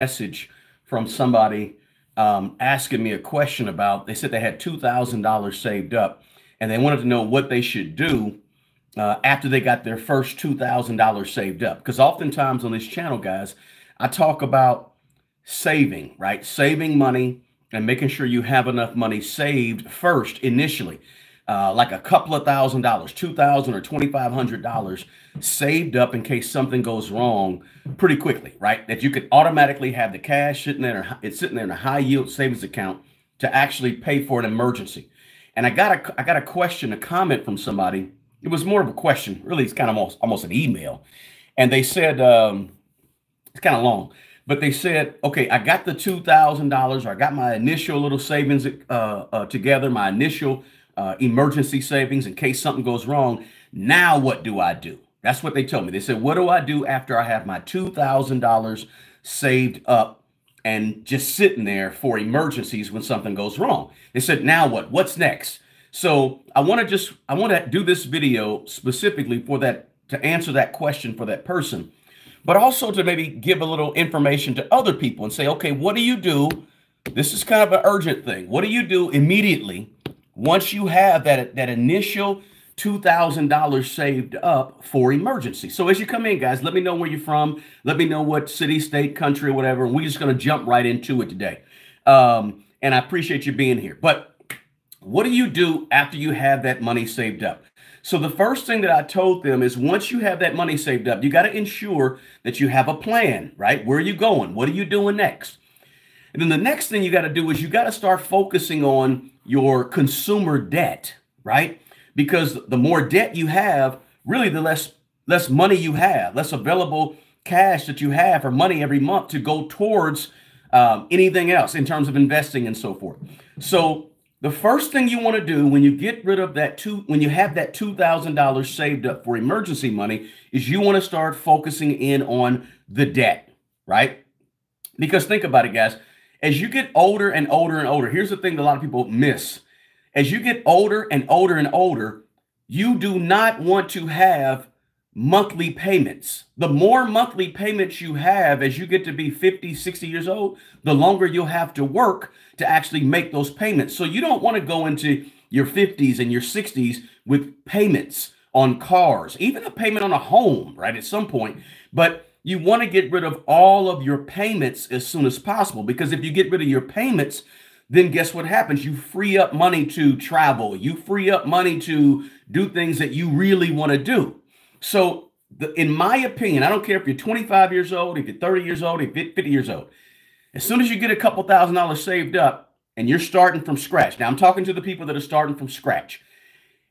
message from somebody um, asking me a question about. They said they had two thousand dollars saved up, and they wanted to know what they should do uh, after they got their first two thousand dollars saved up. Because oftentimes on this channel, guys, I talk about saving, right? Saving money and making sure you have enough money saved first initially. Uh, like a couple of thousand dollars, two thousand or twenty five hundred dollars saved up in case something goes wrong pretty quickly, right? That you could automatically have the cash sitting there, it's sitting there in a high yield savings account to actually pay for an emergency. And I got a I got a question, a comment from somebody. It was more of a question, really. It's kind of almost almost an email, and they said um, it's kind of long. But they said, okay, I got the two thousand dollars, or I got my initial little savings uh, uh, together, my initial uh, emergency savings in case something goes wrong. Now, what do I do? That's what they told me. They said, what do I do after I have my two thousand dollars saved up and just sitting there for emergencies when something goes wrong? They said, now what? What's next? So I want to just I want to do this video specifically for that to answer that question for that person but also to maybe give a little information to other people and say, okay, what do you do? This is kind of an urgent thing. What do you do immediately once you have that, that initial $2,000 saved up for emergency? So as you come in, guys, let me know where you're from. Let me know what city, state, country, whatever. And we're just going to jump right into it today. Um, and I appreciate you being here. But what do you do after you have that money saved up? So the first thing that I told them is once you have that money saved up, you got to ensure that you have a plan, right? Where are you going? What are you doing next? And then the next thing you got to do is you got to start focusing on your consumer debt, right? Because the more debt you have, really the less less money you have, less available cash that you have for money every month to go towards um, anything else in terms of investing and so forth. So the first thing you want to do when you get rid of that two, when you have that $2,000 saved up for emergency money, is you want to start focusing in on the debt, right? Because think about it, guys. As you get older and older and older, here's the thing that a lot of people miss. As you get older and older and older, you do not want to have monthly payments. The more monthly payments you have as you get to be 50, 60 years old, the longer you'll have to work to actually make those payments. So you don't want to go into your 50s and your 60s with payments on cars, even a payment on a home, right? At some point. But you want to get rid of all of your payments as soon as possible because if you get rid of your payments, then guess what happens? You free up money to travel. You free up money to do things that you really want to do. So, the, in my opinion, I don't care if you're 25 years old, if you're 30 years old, if you're 50 years old. As soon as you get a couple thousand dollars saved up and you're starting from scratch. Now, I'm talking to the people that are starting from scratch.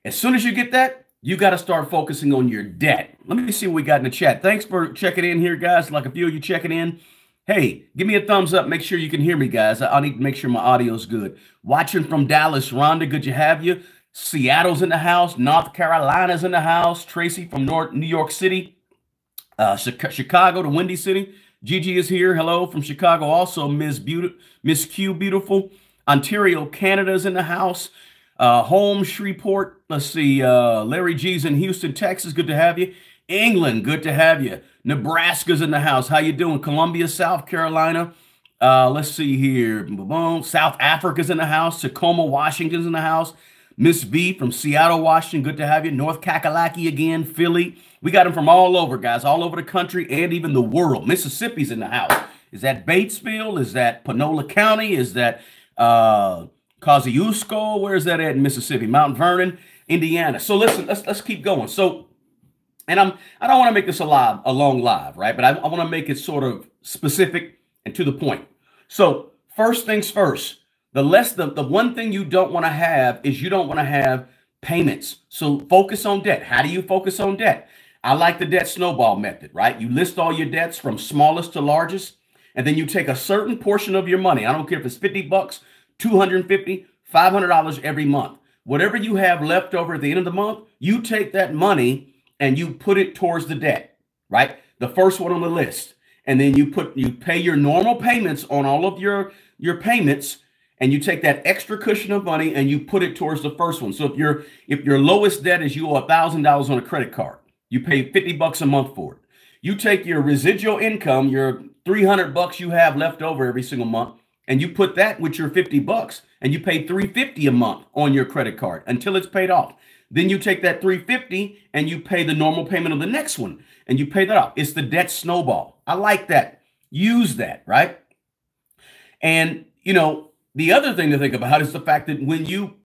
As soon as you get that, you got to start focusing on your debt. Let me see what we got in the chat. Thanks for checking in here, guys. Like a few of you checking in. Hey, give me a thumbs up. Make sure you can hear me, guys. I need to make sure my audio's good. Watching from Dallas, Rhonda, good to have you. Seattle's in the house. North Carolina's in the house. Tracy from North New York City. Uh, Chicago to Windy City. Gigi is here. Hello from Chicago. Also, Miss Miss Q, beautiful. Ontario, Canada's in the house. Uh, home, Shreveport. Let's see. Uh, Larry G's in Houston, Texas. Good to have you. England, good to have you. Nebraska's in the house. How you doing? Columbia, South Carolina. Uh, let's see here. Boom. South Africa's in the house. Tacoma, Washington's in the house. Miss B from Seattle, Washington. Good to have you. North Kakalaki again. Philly. We got them from all over, guys, all over the country and even the world. Mississippi's in the house. Is that Batesville? Is that Panola County? Is that uh, Kosciusko? Where is that at in Mississippi? Mount Vernon, Indiana. So listen, let's let's keep going. So, and I'm I don't want to make this a live, a long live, right? But I, I want to make it sort of specific and to the point. So first things first. The less the, the one thing you don't want to have is you don't want to have payments. So focus on debt. How do you focus on debt? I like the debt snowball method, right? You list all your debts from smallest to largest, and then you take a certain portion of your money. I don't care if it's 50 bucks, 250, $500 every month. Whatever you have left over at the end of the month, you take that money and you put it towards the debt, right? The first one on the list. And then you put you pay your normal payments on all of your your payments and you take that extra cushion of money and you put it towards the first one. So if your if your lowest debt is you owe a thousand dollars on a credit card, you pay 50 bucks a month for it. You take your residual income, your 300 bucks you have left over every single month and you put that with your 50 bucks and you pay 350 a month on your credit card until it's paid off. Then you take that 350 and you pay the normal payment of the next one and you pay that off. It's the debt snowball. I like that. Use that, right? And you know, the other thing to think about is the fact that when you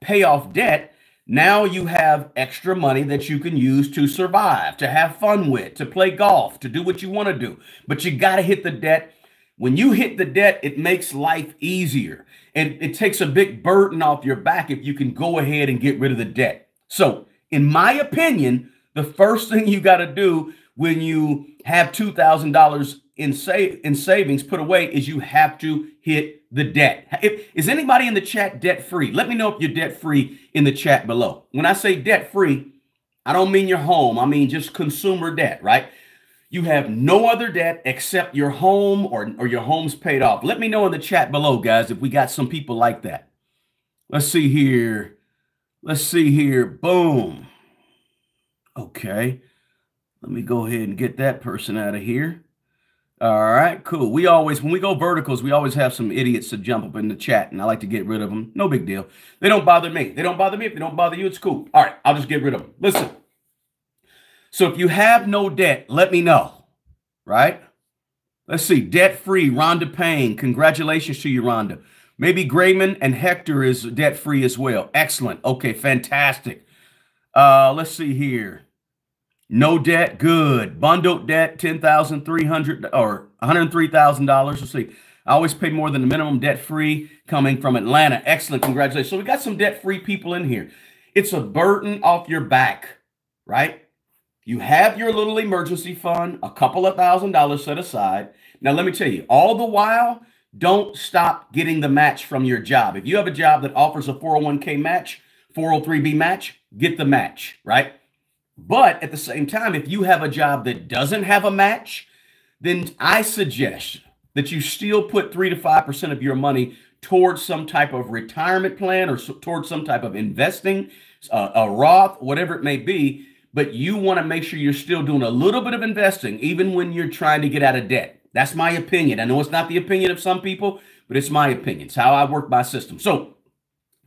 pay off debt, now you have extra money that you can use to survive, to have fun with, to play golf, to do what you want to do. But you got to hit the debt. When you hit the debt, it makes life easier. And it takes a big burden off your back if you can go ahead and get rid of the debt. So, in my opinion, the first thing you got to do when you have $2,000 in save in savings put away is you have to hit the debt. If, is anybody in the chat debt free? Let me know if you're debt free in the chat below. When I say debt free, I don't mean your home. I mean just consumer debt, right? You have no other debt except your home or, or your home's paid off. Let me know in the chat below, guys, if we got some people like that. Let's see here. Let's see here. Boom. Okay. Let me go ahead and get that person out of here. All right, cool. We always, when we go verticals, we always have some idiots to jump up in the chat, and I like to get rid of them. No big deal. They don't bother me. They don't bother me. If they don't bother you, it's cool. All right, I'll just get rid of them. Listen. So if you have no debt, let me know. Right? Let's see. Debt free. Rhonda Payne. Congratulations to you, Rhonda. Maybe Grayman and Hector is debt free as well. Excellent. Okay, fantastic. Uh, let's see here. No debt, good. Bundled debt, ten thousand three hundred or one hundred three thousand dollars. Let's see. I always pay more than the minimum debt free coming from Atlanta. Excellent, congratulations. So we got some debt free people in here. It's a burden off your back, right? You have your little emergency fund, a couple of thousand dollars set aside. Now let me tell you, all the while, don't stop getting the match from your job. If you have a job that offers a 401k match, 403b match, get the match, right? But at the same time, if you have a job that doesn't have a match, then I suggest that you still put three to five percent of your money towards some type of retirement plan or towards some type of investing, uh, a Roth, whatever it may be. But you want to make sure you're still doing a little bit of investing, even when you're trying to get out of debt. That's my opinion. I know it's not the opinion of some people, but it's my opinion. It's how I work my system. So,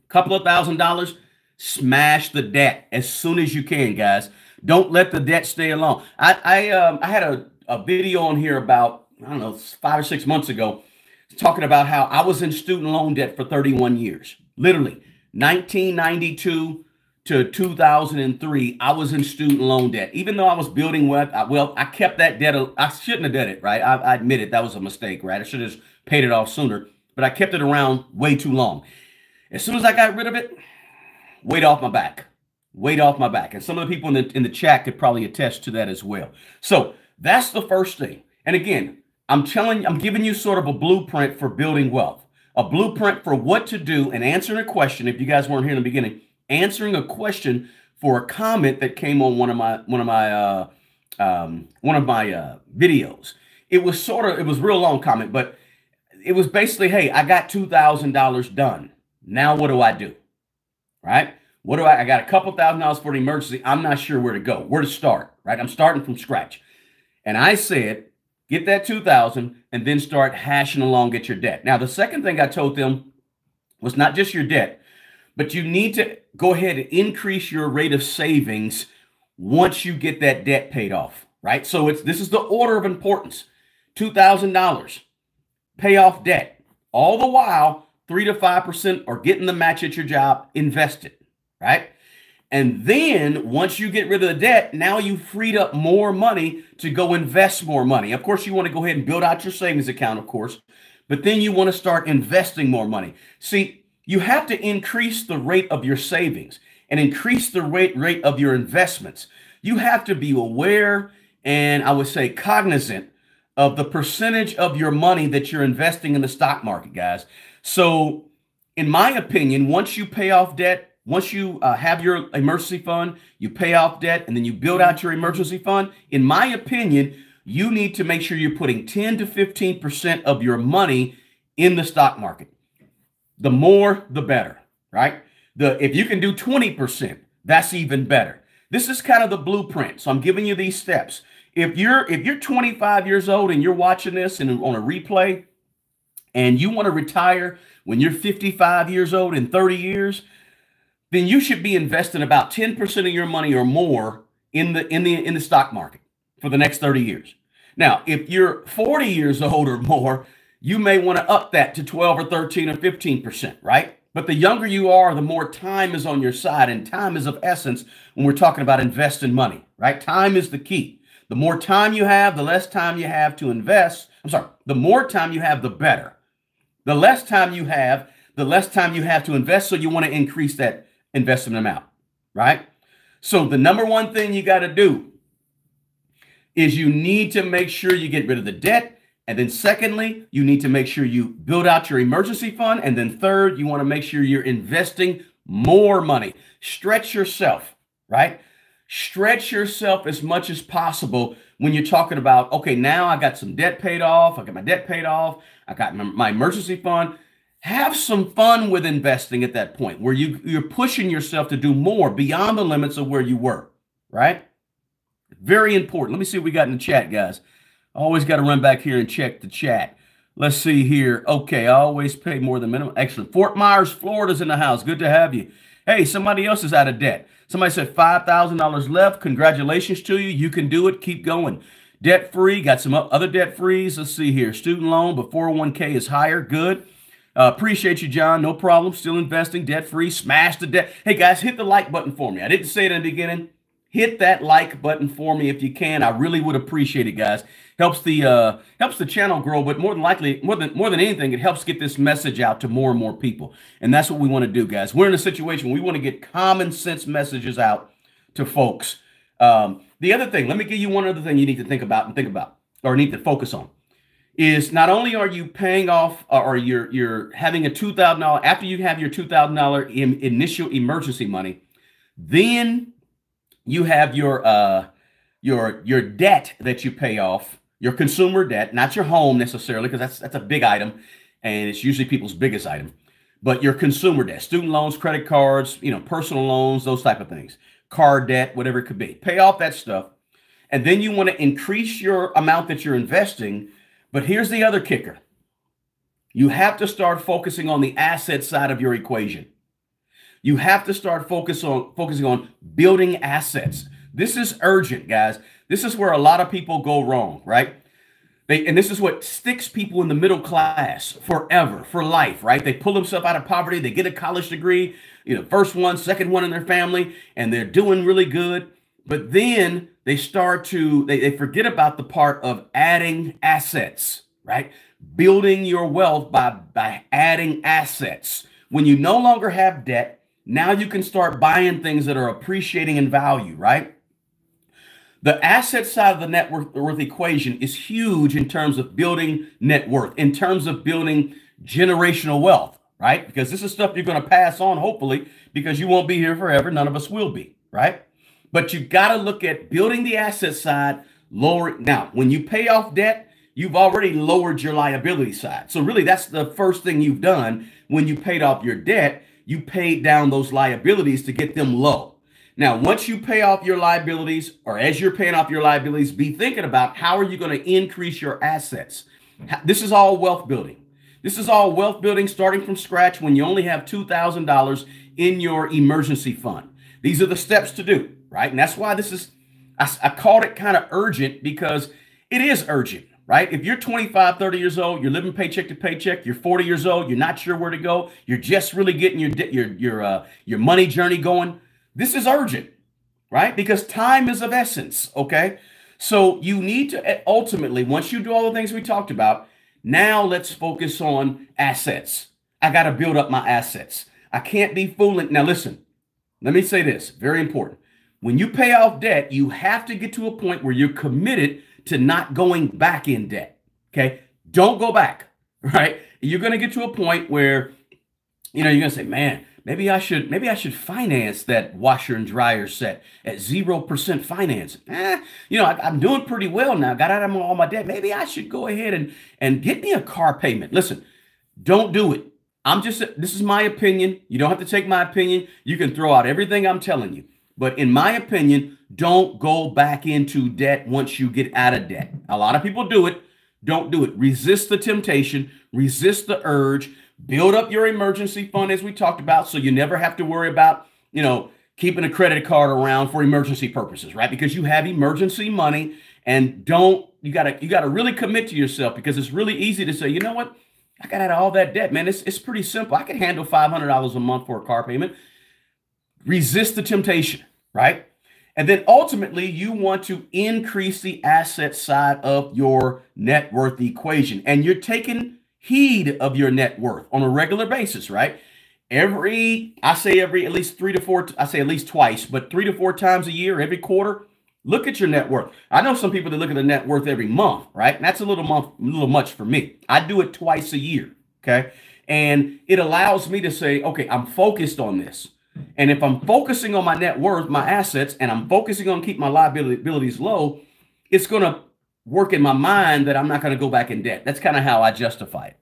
a couple of thousand dollars Smash the debt as soon as you can, guys. Don't let the debt stay alone. I I um, I had a, a video on here about I don't know five or six months ago talking about how I was in student loan debt for 31 years. Literally, 1992 to 2003, I was in student loan debt. Even though I was building wealth, I, well, I kept that debt. I shouldn't have done it, right? I, I admit it. That was a mistake, right? I should have paid it off sooner, but I kept it around way too long. As soon as I got rid of it, weight off my back. Weight off my back. And some of the people in the, in the chat could probably attest to that as well. So that's the first thing. And again, I'm telling you, I'm giving you sort of a blueprint for building wealth, a blueprint for what to do and answering a question. If you guys weren't here in the beginning, answering a question for a comment that came on one of my one of my uh, um, one of my uh, videos. It was sort of it was real long comment, but it was basically, hey, I got two thousand dollars done. Now what do I do? right? What do I? I got a couple thousand dollars for the emergency. I'm not sure where to go, where to start, right? I'm starting from scratch. And I said, get that 2000 and then start hashing along at your debt. Now, the second thing I told them was not just your debt, but you need to go ahead and increase your rate of savings once you get that debt paid off, right? So it's this is the order of importance. $2,000 pay off debt. All the while, three to five percent or getting the match at your job, invest it, right? And then once you get rid of the debt, now you freed up more money to go invest more money. Of course, you want to go ahead and build out your savings account, of course, but then you want to start investing more money. See, you have to increase the rate of your savings and increase the rate rate of your investments. You have to be aware and I would say cognizant of the percentage of your money that you're investing in the stock market, guys. So, in my opinion, once you pay off debt, once you uh, have your emergency fund, you pay off debt, and then you build out your emergency fund, in my opinion, you need to make sure you're putting 10 to 15% of your money in the stock market. The more, the better, right? The if you can do 20%, that's even better. This is kind of the blueprint. So I'm giving you these steps. If you're if you're 25 years old and you're watching this and on a replay and you want to retire when you're 55 years old in 30 years, then you should be investing about 10% of your money or more in the in the in the stock market for the next 30 years. Now, if you're 40 years old or more, you may want to up that to 12 or 13 or 15%, right? But the younger you are, the more time is on your side, and time is of essence when we're talking about investing money, right? Time is the key. The more time you have, the less time you have to invest. I'm sorry, the more time you have, the better. The less time you have, the less time you have to invest. So you want to increase that investment amount, right? So the number one thing you got to do is you need to make sure you get rid of the debt. And then secondly, you need to make sure you build out your emergency fund. And then third, you want to make sure you're investing more money. Stretch yourself, right? Stretch yourself as much as possible when you're talking about, okay, now I got some debt paid off. I got my debt paid off. I got my emergency fund have some fun with investing at that point where you you're pushing yourself to do more beyond the limits of where you were right very important let me see what we got in the chat guys always got to run back here and check the chat. Let's see here. Okay i always pay more than minimum. Excellent. Fort myers florida's in the house. Good to have you. Hey somebody else is out of debt. Somebody said $5000 left. Congratulations to you. You can do it. Keep going. Debt free got some other debt frees let's see here. Student loan but 401k is higher. Good. Uh, appreciate you, John. No problem. Still investing, debt free. Smash the debt. Hey, guys, hit the like button for me. I didn't say it in the beginning. Hit that like button for me if you can. I really would appreciate it, guys. Helps the uh, helps the channel grow, but more than likely, more than more than anything, it helps get this message out to more and more people. And that's what we want to do, guys. We're in a situation we want to get common sense messages out to folks. Um, the other thing, let me give you one other thing you need to think about and think about, or need to focus on is not only are you paying off or you're you're having a two thousand dollar after you have your two thousand dollar in initial emergency money, then you have your uh your your debt that you pay off, your consumer debt, not your home necessarily, because that's that's a big item, and it's usually people's biggest item, but your consumer debt, student loans, credit cards, you know, personal loans, those type of things, car debt, whatever it could be. Pay off that stuff, and then you want to increase your amount that you're investing but here's the other kicker you have to start focusing on the asset side of your equation. You have to start focus on focusing on building assets. This is urgent, guys. This is where a lot of people go wrong, right? They, and this is what sticks people in the middle class forever, for life, right? They pull themselves out of poverty, they get a college degree, you know, first one, second one in their family, and they're doing really good. But then they start to they, they forget about the part of adding assets right building your wealth by by adding assets when you no longer have debt now you can start buying things that are appreciating in value right the asset side of the net worth, worth equation is huge in terms of building net worth in terms of building generational wealth right because this is stuff you're going to pass on hopefully because you won't be here forever none of us will be right but you got to look at building the asset side, lower. Now, when you pay off debt, you've already lowered your liability side. So really, that's the first thing you've done when you paid off your debt. You paid down those liabilities to get them low. Now, once you pay off your liabilities, or as you're paying off your liabilities, be thinking about how are you going to increase your assets. This is all wealth building. This is all wealth building starting from scratch when you only have $2,000 in your emergency fund. These are the steps to do right? And that's why this is, I, I called it kind of urgent because it is urgent, right? If you're 25, 30 years old, you're living paycheck to paycheck, you're 40 years old, you're not sure where to go, you're just really getting your your your uh, your money journey going. This is urgent, right? Because time is of essence, okay? So you need to eh, ultimately, once you do all the things we talked about, now let's focus on assets. I got to build up my assets. I can't be fooling. Now, listen, let me say this very important. When you pay off debt, you have to get to a point where you're committed to not going back in debt. Okay. Don't go back. Right. You're going to get to a point where, you know, you're going to say, man, maybe I should, maybe I should finance that washer and dryer set at 0% finance. Eh, you know, I, am doing pretty well now. Got out of all my debt. Maybe I should go ahead and, and get me a car payment. Listen, don't do it. I'm just, this is my opinion. You don't have to take my opinion. You can throw out everything I'm telling you. But in my opinion, don't go back into debt once you get out of debt. A lot of people do it. Don't do it. Resist the temptation, resist the urge, build up your emergency fund as we talked about so you never have to worry about, you know, keeping a credit card around for emergency purposes, right? Because you have emergency money and don't you got to you got to really commit to yourself because it's really easy to say, "You know what? I got out of all that debt, man. It's it's pretty simple. I can handle $500 a month for a car payment." Resist the temptation, right? And then ultimately, you want to increase the asset side of your net worth equation. And you're taking heed of your net worth on a regular basis, right? Every, I say every at least three to four, I say at least twice, but three to four times a year, every quarter, look at your net worth. I know some people that look at the net worth every month, right? And that's a little month, a little much for me. I do it twice a year, okay? And it allows me to say, okay, I'm focused on this. And if I'm focusing on my net worth, my assets, and I'm focusing on keep my liabilities low, it's going to work in my mind that I'm not going to go back in debt. That's kind of how I justify it.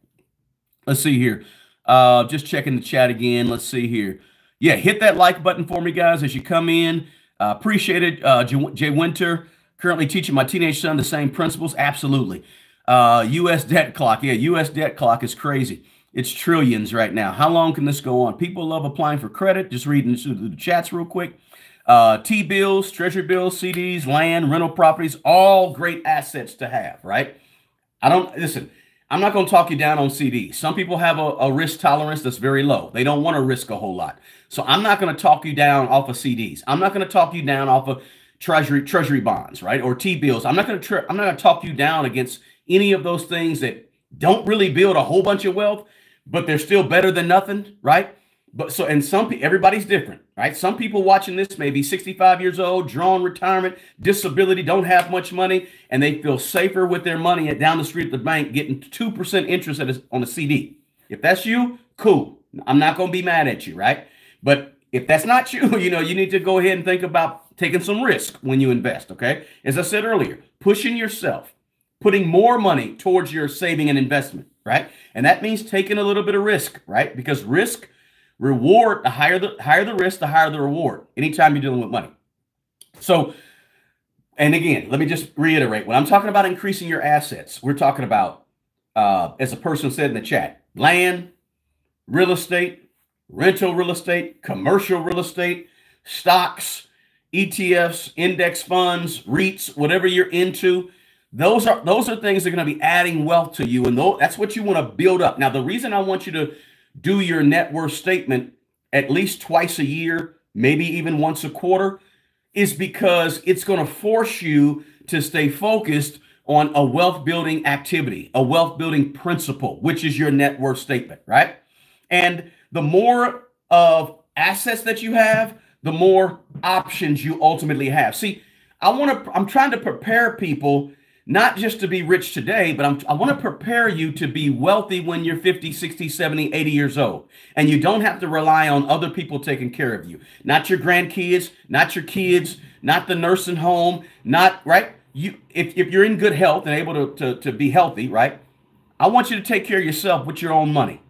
Let's see here. Uh, just checking the chat again. Let's see here. Yeah, hit that like button for me, guys, as you come in. Uh, appreciate it. Uh, Jay Winter, currently teaching my teenage son the same principles. Absolutely. Uh, U.S. debt clock. Yeah, U.S. debt clock is crazy. It's trillions right now. How long can this go on? People love applying for credit. Just reading the chats real quick. Uh, T bills, treasury bills, CDs, land, rental properties, all great assets to have, right? I don't listen. I'm not going to talk you down on CDs. Some people have a, a, risk tolerance that's very low. They don't want to risk a whole lot. So I'm not going to talk you down off of CDs. I'm not going to talk you down off of treasury treasury bonds, right? Or T bills. I'm not going to I'm not going to talk you down against any of those things that don't really build a whole bunch of wealth but they're still better than nothing, right? But so, and some everybody's different, right? Some people watching this may be 65 years old, drawn retirement, disability, don't have much money, and they feel safer with their money at down the street at the bank getting 2% interest a, on a CD. If that's you, cool. I'm not going to be mad at you, right? But if that's not you, you know, you need to go ahead and think about taking some risk when you invest, okay? As I said earlier, pushing yourself, putting more money towards your saving and investment right? And that means taking a little bit of risk, right? Because risk, reward, the higher the higher the risk, the higher the reward. Anytime you're dealing with money. So, and again, let me just reiterate: when I'm talking about increasing your assets, we're talking about, uh, as a person said in the chat, land, real estate, rental real estate, commercial real estate, stocks, ETFs, index funds, REITs, whatever you're into those are those are things that are going to be adding wealth to you, and that's what you want to build up. Now, the reason I want you to do your net worth statement at least twice a year, maybe even once a quarter, is because it's going to force you to stay focused on a wealth building activity, a wealth building principle, which is your net worth statement, right? And the more of assets that you have, the more options you ultimately have. See, I want to I'm trying to prepare people not just to be rich today, but I'm, i want to prepare you to be wealthy when you're 50, 60, 70, 80 years old. And you don't have to rely on other people taking care of you. Not your grandkids, not your kids, not the nursing home, not, right? You, if, if you're in good health and able to, to, to be healthy, right? I want you to take care of yourself with your own money,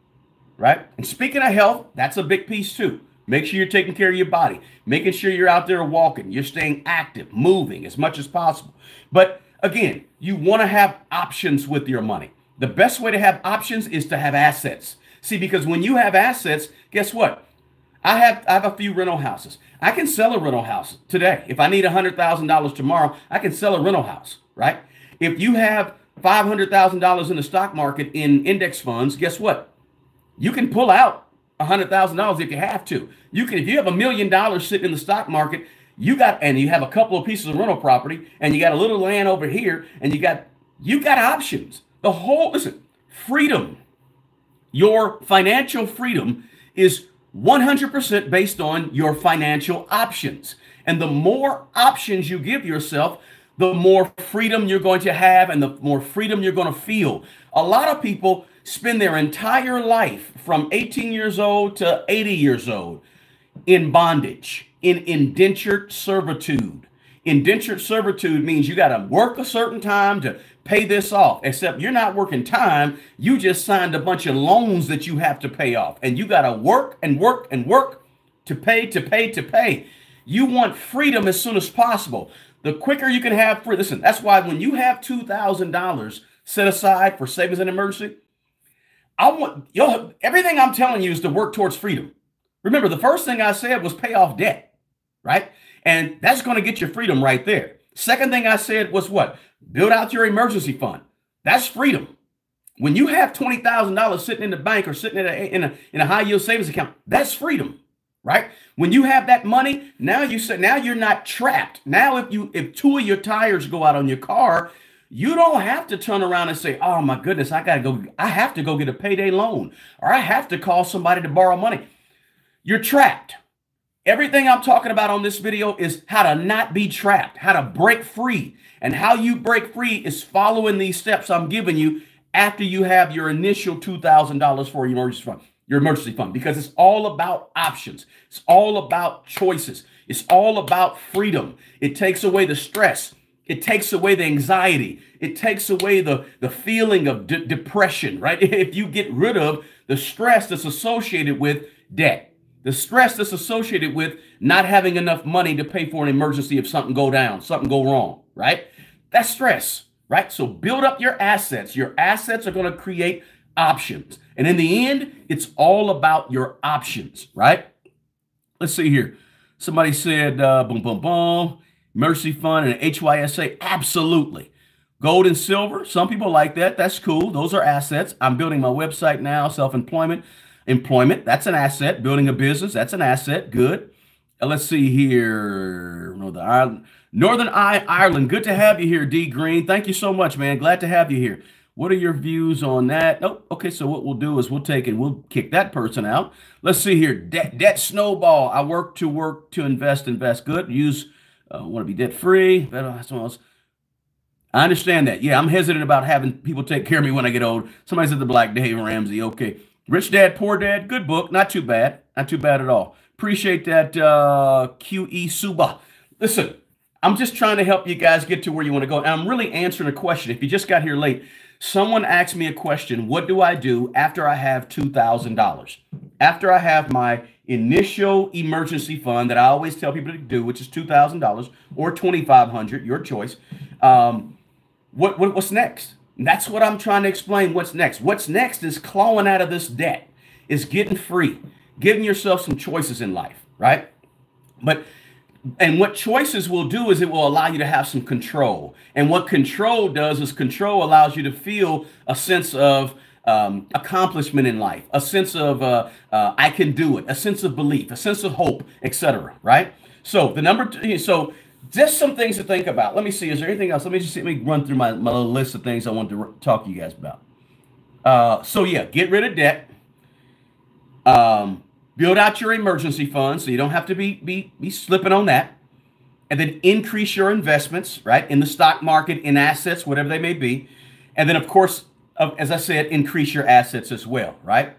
right? And speaking of health, that's a big piece too. Make sure you're taking care of your body, making sure you're out there walking, you're staying active, moving as much as possible. But again, you want to have options with your money. The best way to have options is to have assets. See, because when you have assets, guess what? I have I have a few rental houses. I can sell a rental house today. If I need $100,000 tomorrow, I can sell a rental house, right? If you have $500,000 in the stock market in index funds, guess what? You can pull out $100,000 if you have to. You can if you have a million dollars sitting in the stock market you got and you have a couple of pieces of rental property and you got a little land over here and you got you got options. The whole listen freedom your financial freedom is 100% based on your financial options. And the more options you give yourself the more freedom you're going to have and the more freedom you're going to feel. A lot of people spend their entire life from 18 years old to 80 years old in bondage in indentured servitude. Indentured servitude means you got to work a certain time to pay this off, except you're not working time. You just signed a bunch of loans that you have to pay off. And you got to work and work and work to pay, to pay, to pay. You want freedom as soon as possible. The quicker you can have free, listen, that's why when you have $2,000 set aside for savings and emergency, I want you everything I'm telling you is to work towards freedom. Remember, the first thing I said was pay off debt, right? And that's going to get your freedom right there. Second thing I said was what? Build out your emergency fund. That's freedom. When you have $20,000 sitting in the bank or sitting in a, in a, in a high yield savings account, that's freedom, right? When you have that money, now you say, now you're not trapped. Now, if you, if two of your tires go out on your car, you don't have to turn around and say, oh my goodness, I got to go, I have to go get a payday loan or I have to call somebody to borrow money. You're trapped. Everything I'm talking about on this video is how to not be trapped, how to break free. And how you break free is following these steps I'm giving you after you have your initial $2,000 for your emergency fund, your emergency fund, because it's all about options. It's all about choices. It's all about freedom. It takes away the stress. It takes away the anxiety. It takes away the, the feeling of de depression, right? If you get rid of the stress that's associated with debt, the stress that's associated with not having enough money to pay for an emergency if something go down, something go wrong, right? That's stress right? So build up your assets. Your assets are going to create options. And in the end, it's all about your options, right? Let's see here. Somebody said, uh, boom, boom, boom, Mercy Fund and HYSA. Absolutely. Gold and silver. Some people like that. That's cool. Those are assets. I'm building my website now, self employment. Employment, that's an asset. Building a business, that's an asset. Good. Uh, let's see here. Northern Ireland. Northern Ireland. Good to have you here, D Green. Thank you so much, man. Glad to have you here. What are your views on that? Nope. Okay, so what we'll do is we'll take it. We'll kick that person out. Let's see here. Debt, debt snowball. I work to work to invest. Invest good. Use. Uh, want to be debt free. I understand that. Yeah, I'm hesitant about having people take care of me when I get old. Somebody said the Black Dave Ramsey. Okay. Rich Dad, Poor Dad. Good book. Not too bad. Not too bad at all. Appreciate that, uh, QE Suba. Listen, I'm just trying to help you guys get to where you want to go. And I'm really answering a question. If you just got here late, someone asked me a question What do I do after I have $2,000? After I have my initial emergency fund that I always tell people to do, which is $2,000 or 2,500, your choice. Um, what, what, what's next? And that's what I'm trying to explain. What's next? What's next is clawing out of this debt, is getting free giving yourself some choices in life, right? But and what choices will do is it will allow you to have some control. And what control does is control allows you to feel a sense of um, accomplishment in life, a sense of uh, uh, I can do it, a sense of belief, a sense of hope, etc. Right? So the number two, so just some things to think about. Let me see. Is there anything else? Let me just see, let me run through my, my little list of things I want to talk to you guys about. Uh, so yeah, get rid of debt. Um, build out your emergency fund so you don't have to be, be, be slipping on that. And then increase your investments, right, in the stock market, in assets, whatever they may be. And then, of course, as I said, increase your assets as well, right?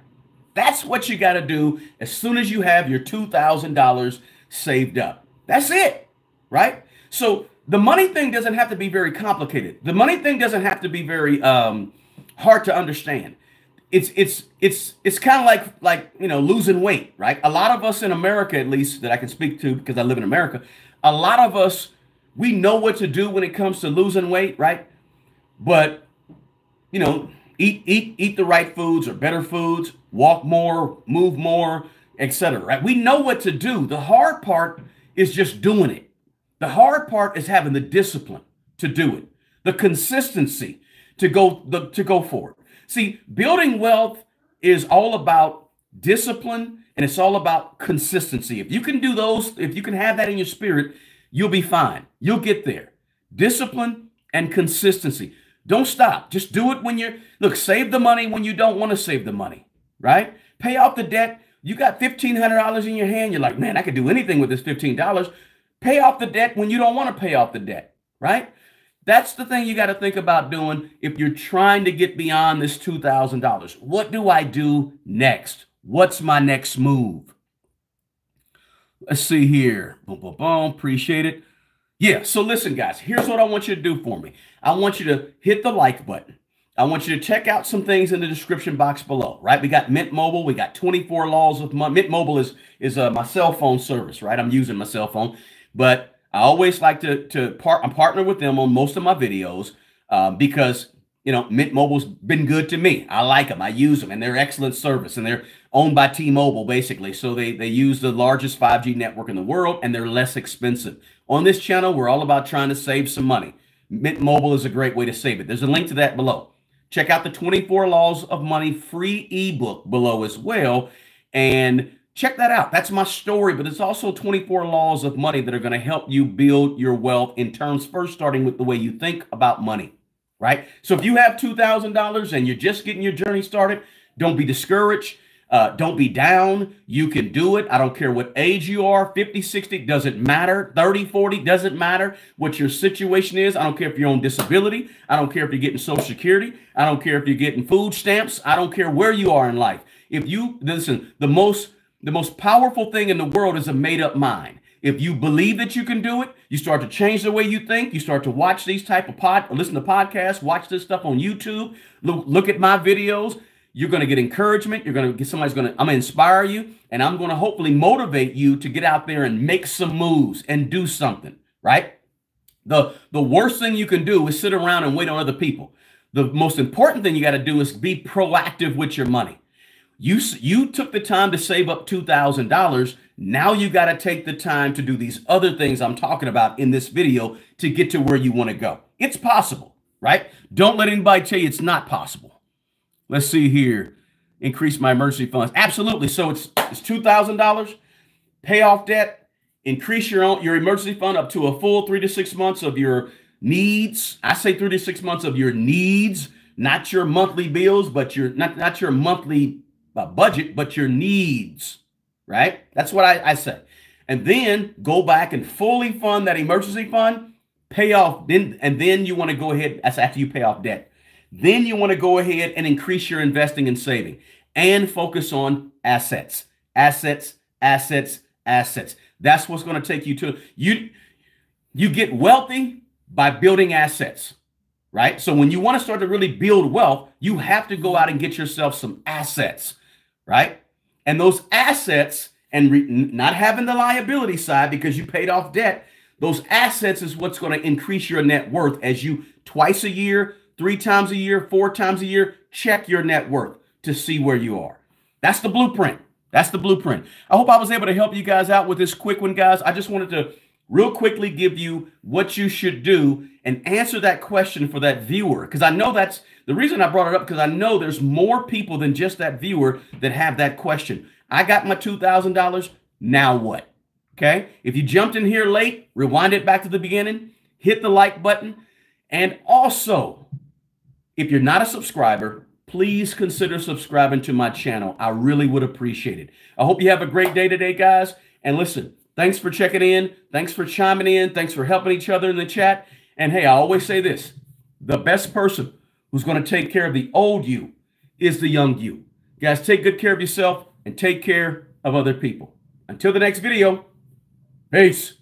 That's what you got to do as soon as you have your $2,000 saved up. That's it, right? So the money thing doesn't have to be very complicated. The money thing doesn't have to be very um, hard to understand it's it's it's it's kind of like like you know losing weight, right? A lot of us in America, at least that I can speak to because I live in America, a lot of us we know what to do when it comes to losing weight, right? But you know, eat eat eat the right foods or better foods, walk more, move more, etc. Right? We know what to do. The hard part is just doing it. The hard part is having the discipline to do it, the consistency to go the, to go for it. See, building wealth is all about discipline and it's all about consistency. If you can do those, if you can have that in your spirit, you'll be fine. You'll get there. Discipline and consistency. Don't stop. Just do it when you're, look, save the money when you don't want to save the money, right? Pay off the debt. You got $1,500 in your hand. You're like, man, I could do anything with this $15. Pay off the debt when you don't want to pay off the debt, right? That's the thing you got to think about doing if you're trying to get beyond this $2,000. What do I do next? What's my next move? Let's see here. Boom, boom, boom. Appreciate it. Yeah, so listen, guys, here's what I want you to do for me. I want you to hit the like button. I want you to check out some things in the description box below, right? We got Mint Mobile. We got 24 laws of money. Mint Mobile is, is uh, my cell phone service, right? I'm using my cell phone, but I always like to, to part, I'm partner with them on most of my videos um, because, you know, Mint Mobile's been good to me. I like them. I use them and they're excellent service and they're owned by T-Mobile basically. So they, they use the largest 5G network in the world and they're less expensive. On this channel, we're all about trying to save some money. Mint Mobile is a great way to save it. There's a link to that below. Check out the 24 Laws of Money free ebook below as well. And check that out. That's my story, but it's also 24 laws of money that are going to help you build your wealth in terms first starting with the way you think about money, right? So if you have $2,000 and you're just getting your journey started, don't be discouraged. Uh, don't be down. You can do it. I don't care what age you are 50, 60, doesn't matter. 30, 40, doesn't matter what your situation is. I don't care if you're on disability. I don't care if you're getting Social Security. I don't care if you're getting food stamps. I don't care where you are in life. If you listen, the most the most powerful thing in the world is a made up mind. If you believe that you can do it, you start to change the way you think. You start to watch these type of pod, listen to podcasts, watch this stuff on YouTube, look, look at my videos. You're going to get encouragement. You're going to get somebody's going to, I'm going to inspire you and I'm going to hopefully motivate you to get out there and make some moves and do something, right? The, the worst thing you can do is sit around and wait on other people. The most important thing you got to do is be proactive with your money. You, you took the time to save up $2,000. Now you got to take the time to do these other things I'm talking about in this video to get to where you want to go. It's possible, right? Don't let anybody tell you it's not possible. Let's see here. Increase my emergency funds. Absolutely. So it's it's two thousand dollars. Pay off debt. Increase your own your emergency fund up to a full three to six months of your needs. I say three to six months of your needs, not your monthly bills, but your not not your monthly uh, budget, but your needs. Right? That's what I, I say. And then go back and fully fund that emergency fund. Pay off then, and then you want to go ahead. That's after you pay off debt then you want to go ahead and increase your investing and saving and focus on assets, assets, assets, assets. That's what's going to take you to you. You get wealthy by building assets, right? So when you want to start to really build wealth, you have to go out and get yourself some assets, right? And those assets and not having the liability side because you paid off debt, those assets is what's going to increase your net worth as you twice a year, three times a year, four times a year, check your net worth to see where you are. That's the blueprint. That's the blueprint. I hope I was able to help you guys out with this quick one, guys. I just wanted to real quickly give you what you should do and answer that question for that viewer. Because I know that's the reason I brought it up, because I know there's more people than just that viewer that have that question. I got my $2,000. Now what? Okay. If you jumped in here late, rewind it back to the beginning, hit the like button. And also, if you're not a subscriber, please consider subscribing to my channel. I really would appreciate it. I hope you have a great day today, guys. And listen, thanks for checking in. Thanks for chiming in. Thanks for helping each other in the chat. And hey, I always say this the best person who's going to take care of the old you is the young you. Guys, take good care of yourself and take care of other people. Until the next video, peace.